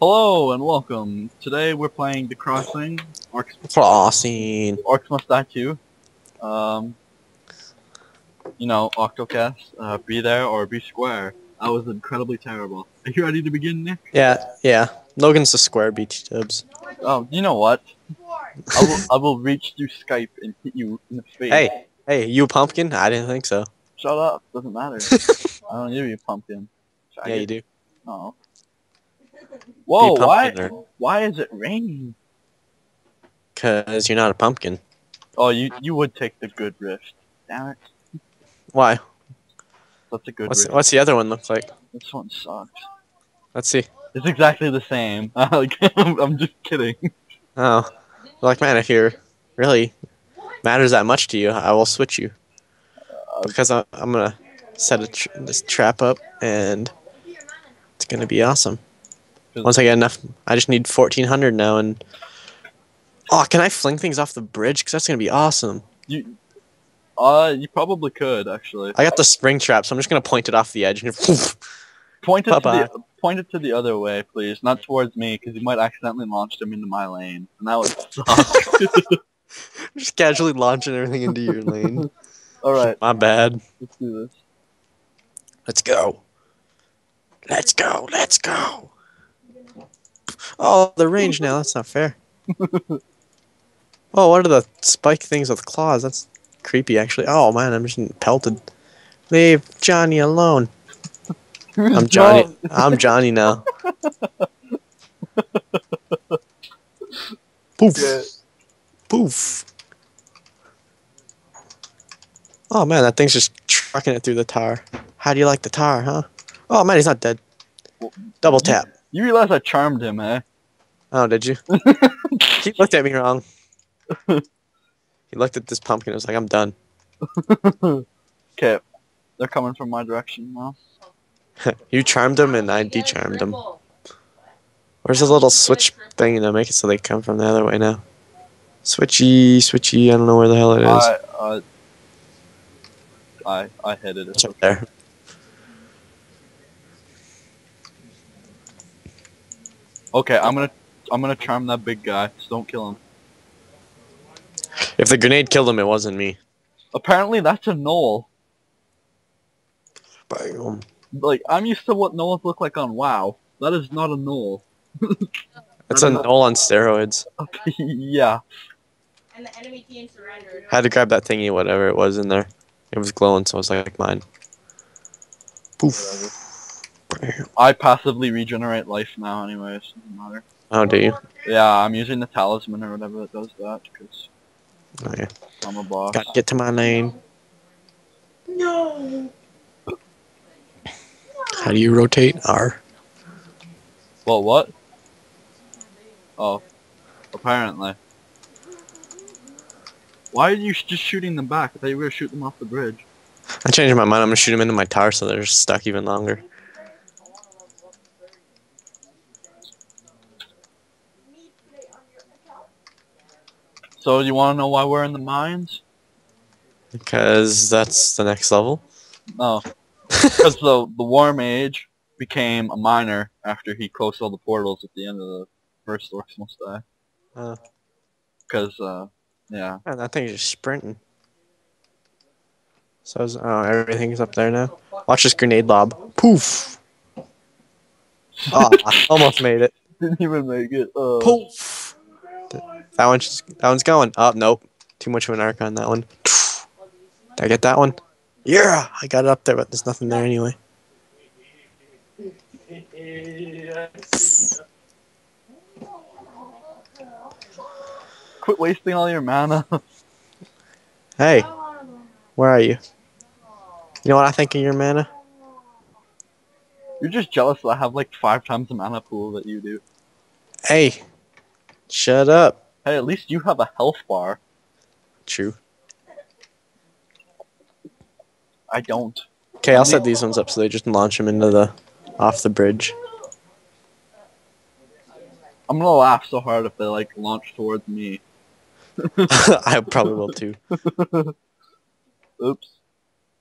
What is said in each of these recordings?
Hello and welcome. Today we're playing The Crossing, Orcs, Crossing. Orcs Must Die 2. Um, you know, Octocast, uh, be there or be square. That was incredibly terrible. Are you ready to begin, Nick? Yeah, yeah. Logan's the square beach tubs. Oh, you know what? I will, I will reach through Skype and hit you in the face. Hey, hey, you a pumpkin? I didn't think so. Shut up. Doesn't matter. I don't give you a pumpkin. Yeah, you do. Oh. Whoa, why, why is it raining? Cause you're not a pumpkin. Oh, you you would take the good rift. Damn it. Why? That's a good What's rift. what's the other one look like? This one sucks. Let's see. It's exactly the same. like, I'm, just kidding. Oh, like man, if you're really matters that much to you, I will switch you. Uh, because I, I'm gonna set a tr- this trap up and it's gonna be awesome. Once I get enough, I just need 1400 now and. Oh, can I fling things off the bridge? Cause that's gonna be awesome. You, uh, you probably could actually. I got the spring trap, so I'm just gonna point it off the edge and Point it to the point it to the other way, please, not towards me, because you might accidentally launch them into my lane, and that would suck. just casually launching everything into your lane. All right, My bad. let's do this. Let's go. Let's go. Let's go. Oh, the range now. That's not fair. oh, what are the spike things with claws? That's creepy, actually. Oh man, I'm just pelted. Leave Johnny alone. I'm Johnny. I'm Johnny now. Poof. Yeah. Poof. Oh man, that thing's just trucking it through the tar. How do you like the tar, huh? Oh man, he's not dead. Double tap. You realize I charmed him, eh? Oh, did you? he looked at me wrong. he looked at this pumpkin and was like, I'm done. Okay, they're coming from my direction now. you charmed him and I decharmed him. Where's the little switch thing to make it so they come from the other way now? Switchy, switchy, I don't know where the hell it is. I, uh, I, I hit it. It's up there. Okay, I'm gonna, I'm gonna charm that big guy. Just don't kill him. If the grenade killed him, it wasn't me. Apparently, that's a gnoll. Boom. Like, I'm used to what gnolls look like on WoW. That is not a gnoll. It's a null on steroids. Okay, yeah. And the enemy team surrendered. Had to grab that thingy, whatever it was in there. It was glowing, so it was like mine. Poof. Bam. I passively regenerate life now anyways. Doesn't matter. Oh, do you? Yeah, I'm using the talisman or whatever that does that, because Oh, yeah. I'm a boss. Gotta get to my lane. No. How do you rotate? R. Well, what? Oh. Apparently. Why are you just shooting them back? I thought you were gonna shoot them off the bridge. I changed my mind. I'm gonna shoot them into my tower so they're stuck even longer. So you wanna know why we're in the mines? Because that's the next level. No. Because the, the War Mage became a miner after he closed all the portals at the end of the first Orcs Must Die. Uh. Because, uh, yeah. Man, that thing is just sprinting. So is, oh, everything's up there now. Watch this grenade lob. Poof. Oh, I almost made it. Didn't even make it. Uh, Poof. That one's that one's going. Oh nope, too much of an arc on that one. Did I get that one? Yeah, I got it up there, but there's nothing there anyway. Quit wasting all your mana. Hey, where are you? You know what I think of your mana? You're just jealous that I have like five times the mana pool that you do. Hey, shut up. Hey, at least you have a health bar. True. I don't. Okay, I'll set these ones up so they just launch them into the off the bridge. I'm gonna laugh so hard if they like launch towards me. I probably will too. Oops.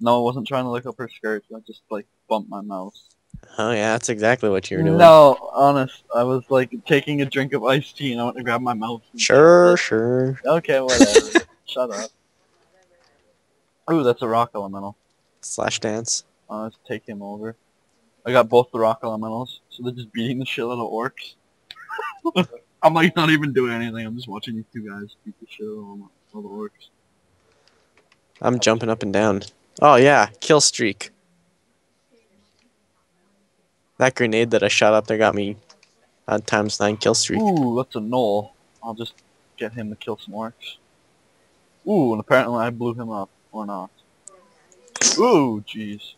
No, I wasn't trying to look up her skirt. I just like bumped my mouse. Oh yeah, that's exactly what you're doing. No, honest. I was like taking a drink of iced tea and I went to grab my mouth. Sure, sure. Okay, whatever. Shut up. Ooh, that's a rock elemental. Slash dance. Uh, let's take him over. I got both the rock elementals, so they're just beating the shit out of orcs. I'm like not even doing anything. I'm just watching these two guys beat the shit out of all the orcs. I'm jumping up and down. Oh yeah, kill streak. That grenade that I shot up there got me a times nine kill streak. Ooh, that's a gnoll. I'll just get him to kill some orcs. Ooh, and apparently I blew him up, or not. Ooh, jeez.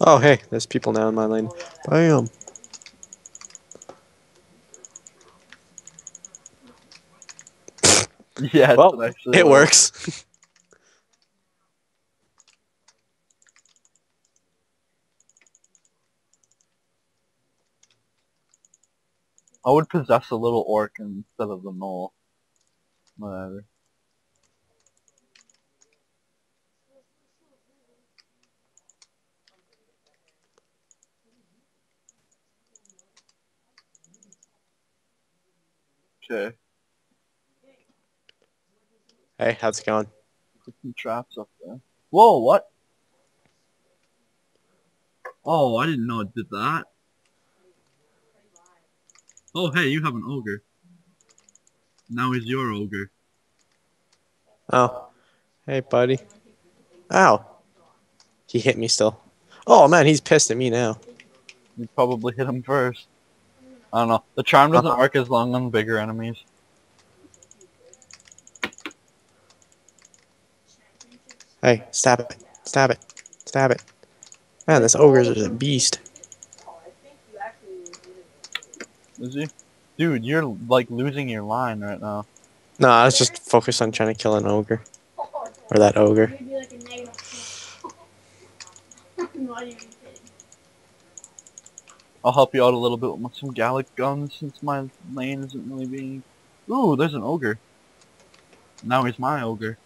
Oh hey, there's people now in my lane. Bam. Yeah, Well, It works. I would possess a little orc instead of the mole. Whatever. Okay, hey, how's it going? put some traps up there. Whoa, what? Oh, I didn't know it did that. Oh, hey, you have an ogre. Now he's your ogre. Oh. Hey buddy. Ow. He hit me still. Oh man, he's pissed at me now. You probably hit him first. I don't know. The charm doesn't Uh-huh. work as long on bigger enemies. Hey, stab it. Stab it. Stab it. Man, this ogre is a beast. Is he? Dude, you're like losing your line right now. No, I was just focused on trying to kill an ogre. Or that ogre. You'd be like a negative. Not even kidding. I'll help you out a little bit with some Gallic guns since my lane isn't really being... Ooh, there's an ogre. Now he's my ogre.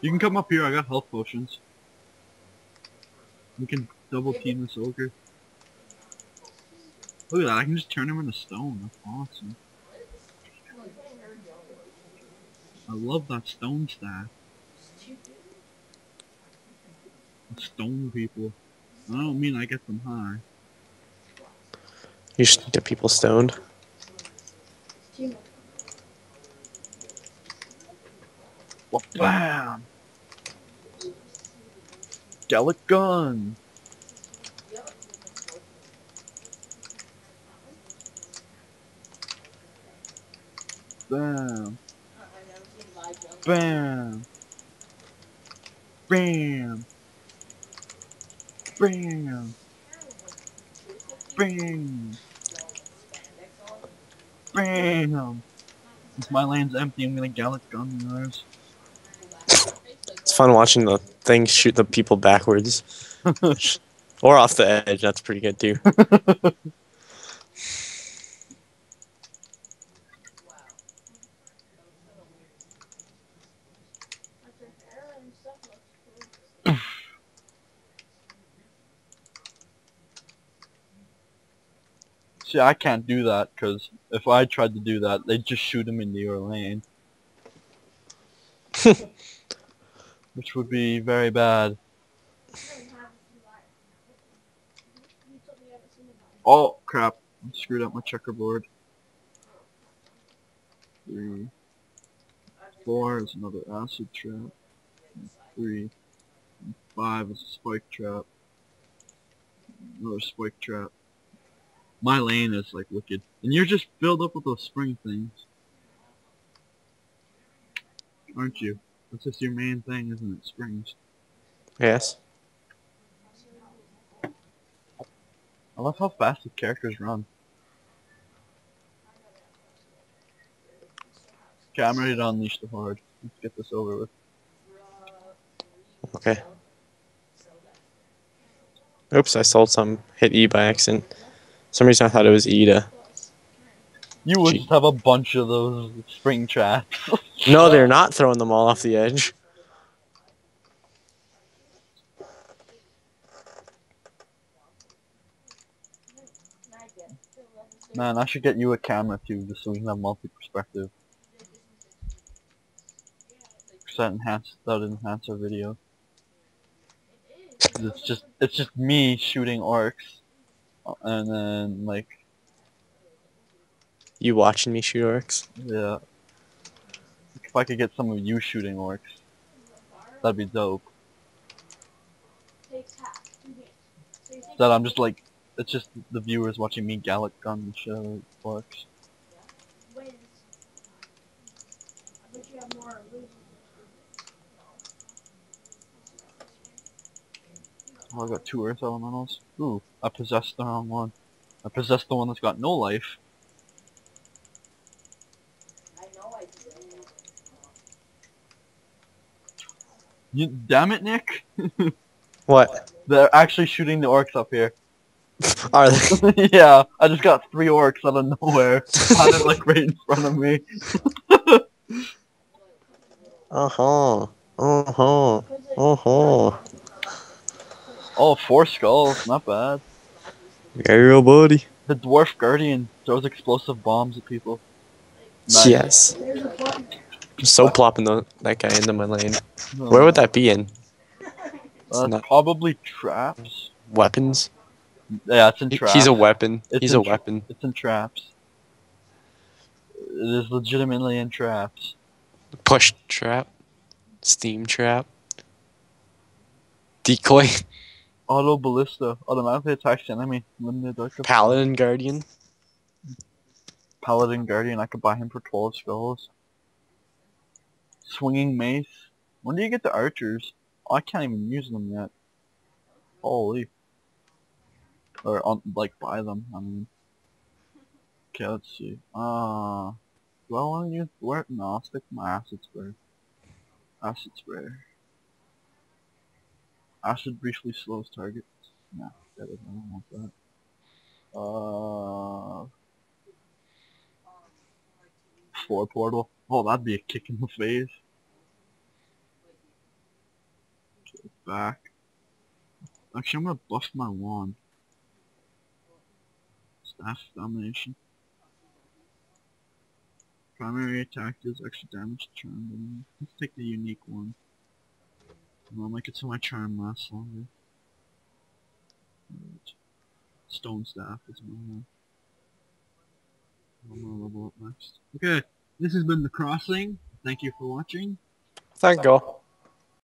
You can come up here, I got health potions. We can double team this ogre. Look at that, I can just turn him into stone. That's awesome. I love that stone staff. Stone people. I don't mean I get them high. You should get people stoned. Well, bam! Gallic gun! Bam! Bam! Bam! Bam! Bam! Bam! Since my lane's empty, I'm gonna Gallic gun yours. Fun watching the thing shoot the people backwards. or off the edge, that's pretty good too. See, I can't do that because if I tried to do that, they'd just shoot him into your lane. Which would be very bad. Oh, crap. I screwed up my checkerboard. Three. Four is another acid trap. Three. Five is a spike trap. Another spike trap. My lane is like wicked. And you're just filled up with those spring things. Aren't you? That's just your main thing, isn't it? Springs. Yes. I love how fast the characters run. Okay, I'm ready to unleash the horde. Let's get this over with. Okay. Oops, I sold some hit E by accident. some reason I thought it was E to You would Gee. just have a bunch of those spring traps. No, they're not throwing them all off the edge. Man, I should get you a camera too, just so we can have multi-perspective. that enhance that enhance our video. It's just it's just me shooting orcs, and then like You watching me shoot orcs? yeah. If I could get some of you shooting orcs, that'd be dope. That I'm just like, it's just the viewers watching me Gallic gun the of orcs. Oh, I got two earth elementals. Ooh, I possessed the wrong one. I possessed the one that's got no life. You, damn it, Nick! What? They're actually shooting the orcs up here. Are they? yeah, I just got three orcs out of nowhere. Had it like right in front of me. Uh huh. Uh huh. Uh huh. Oh, four skulls, not bad. Yeah, buddy. The dwarf guardian throws explosive bombs at people. Nice. Yes. So plopping the, that guy into my lane. Where would that be in? Uh, not- probably traps. Weapons? Yeah, it's in traps. He's a weapon. It's He's a weapon. It's in traps. It is legitimately in traps. Push trap. Steam trap. Decoy. Auto ballista automatically attacks the enemy. Limited dark Paladin guardian. Paladin guardian. I could buy him for twelve skulls. Swinging mace. When do you get the archers? Oh, I can't even use them yet. Holy. Or on like buy them. I mean. Okay, let's see. Uh, do I want to use where? No, my acid spray. Acid spray. Acid briefly slows targets. No, that is, I don't want that. Uh, floor portal. Oh, that'd be a kick in the face. Okay, back. Actually, I'm gonna buff my wand. Staff domination. Primary attack does extra damage to charm. Let's take the unique one. And I'll make it so my charm lasts longer. Stone staff is my I'm gonna level up next. Okay, this has been The Crossing. Thank you for watching. Thank you.